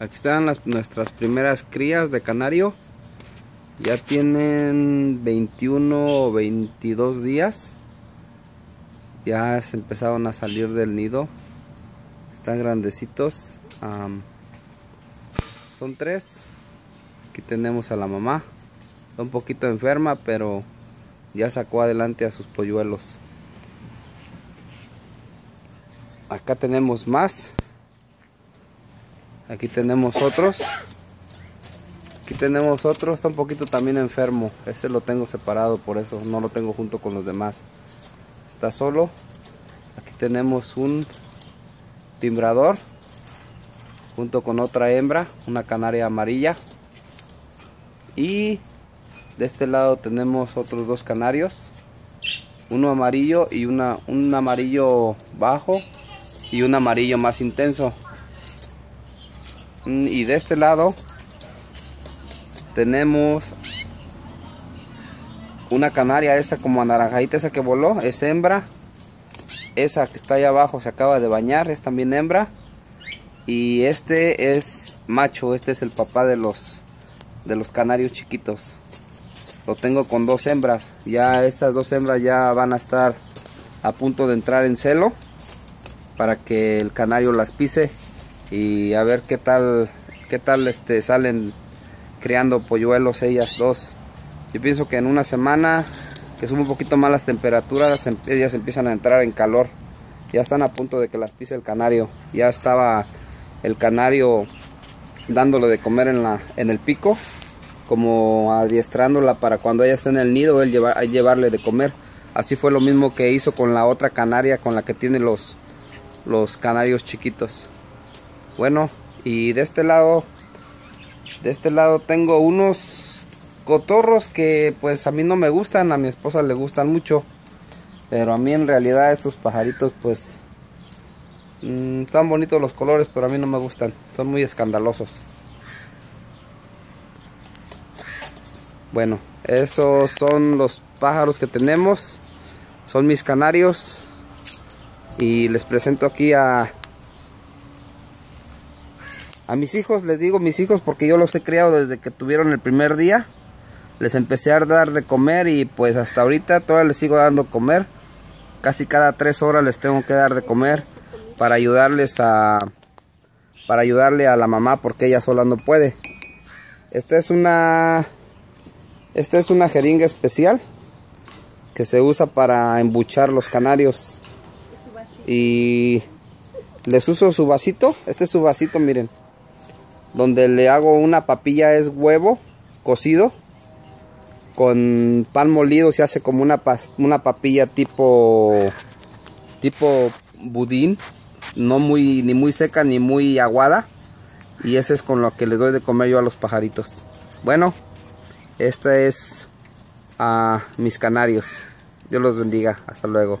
Aquí están las, nuestras primeras crías de canario. Ya tienen 21 o 22 días. Ya se empezaron a salir del nido. Están grandecitos. son tres. Aquí tenemos a la mamá. Está un poquito enferma, pero ya sacó adelante a sus polluelos. Acá tenemos más. Aquí tenemos otros. Aquí tenemos otro, está un poquito también enfermo. Este lo tengo separado, por eso no lo tengo junto con los demás. Está solo. Aquí tenemos un timbrador junto con otra hembra, una canaria amarilla. Y de este lado tenemos otros dos canarios. Uno amarillo y una, un amarillo bajo y un amarillo más intenso. Mm, y de este lado tenemos una canaria esa como anaranjadita esa que voló es hembra. Esa que está ahí abajo se acaba de bañar es también hembra. Y este es macho este es el papá de los de los canarios chiquitos. Lo tengo con dos hembras. Ya estas dos hembras ya van a estar a punto de entrar en celo para que el canario las pise y a ver qué tal qué tal este salen criando polluelos ellas dos. Yo pienso que en una semana que suben un poquito más las temperaturas em, ellas empiezan a entrar en calor. Ya están a punto de que las pise el canario. Ya estaba el canario dándole de comer en la en el pico como adiestrándola para cuando ella esté en el nido él llevar, llevarle de comer. Así fue lo mismo que hizo con la otra canaria con la que tiene los los canarios chiquitos bueno y de este lado de este lado tengo unos cotorros que pues a mí no me gustan a mi esposa le gustan mucho pero a mí en realidad estos pajaritos pues mmm, están bonitos los colores pero a mí no me gustan son muy escandalosos. Bueno esos son los pájaros que tenemos son mis canarios y les presento aquí a a mis hijos, les digo mis hijos porque yo los he criado desde que tuvieron el primer día. Les empecé a dar de comer y pues hasta ahorita todavía les sigo dando comer. Casi cada tres horas les tengo que dar de comer para ayudarles a para ayudarle a la mamá porque ella sola no puede. Esta es una esta es una jeringa especial que se usa para embuchar los canarios. Y les uso su vasito. Este es su vasito, miren donde le hago una papilla es huevo cocido con pan molido se hace como una, una papilla tipo tipo budín no muy ni muy seca ni muy aguada y ese es con lo que les doy de comer yo a los pajaritos. Bueno esta es a mis canarios. Dios los bendiga. Hasta luego